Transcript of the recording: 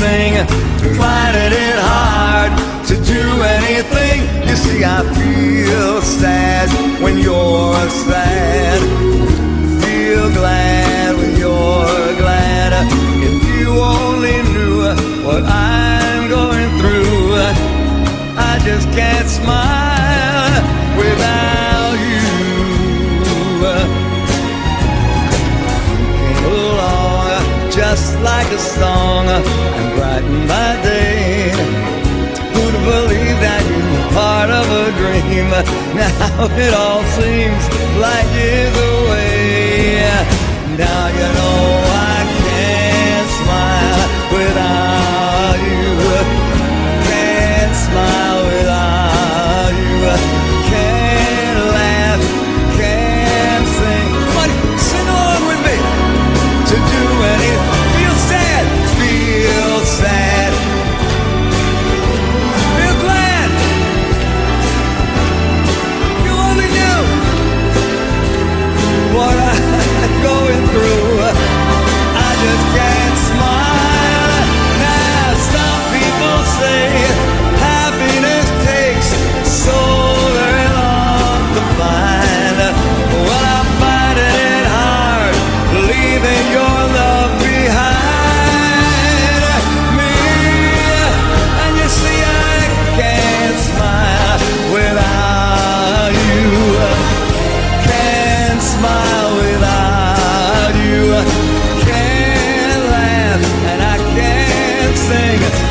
sing, finding it hard to do anything. You see, I feel sad when you're sad. Feel glad when you're glad. If you only knew what I'm going through, I just can't smile like a song and brightened my day. Who'd believe that you were part of a dream? Now it all seems like years away. Now you know sing